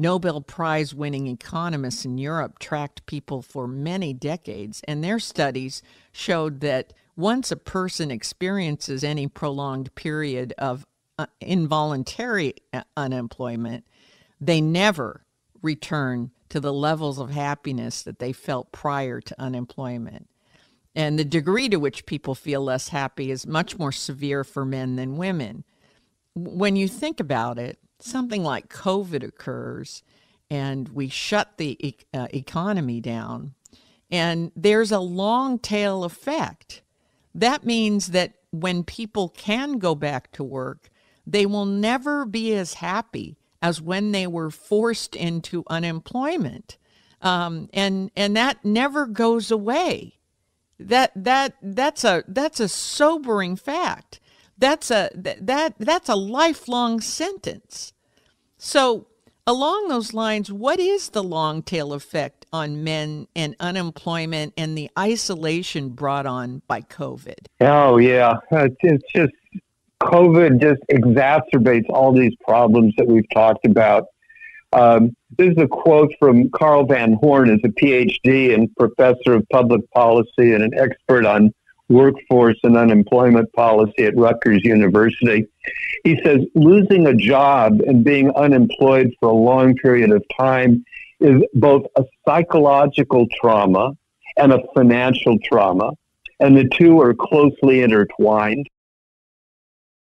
Nobel Prize winning economists in Europe tracked people for many decades, and their studies showed that once a person experiences any prolonged period of uh, involuntary uh, unemployment, they never return to the levels of happiness that they felt prior to unemployment. And the degree to which people feel less happy is much more severe for men than women. When you think about it, something like COVID occurs and we shut the e- uh, economy down, and there's a long tail effect. That means that when people can go back to work, they will never be as happy as when they were forced into unemployment. Um, and and that never goes away. That that that's a that's a sobering fact. That's a that that's a lifelong sentence. So along those lines, what is the long tail effect on men and unemployment and the isolation brought on by COVID? Oh yeah, it's just COVID just exacerbates all these problems that we've talked about. Um, this is a quote from Carl Van Horn, as a PhD and professor of public policy and an expert on workforce and unemployment policy at Rutgers University. He says losing a job and being unemployed for a long period of time is both a psychological trauma and a financial trauma, and the two are closely intertwined.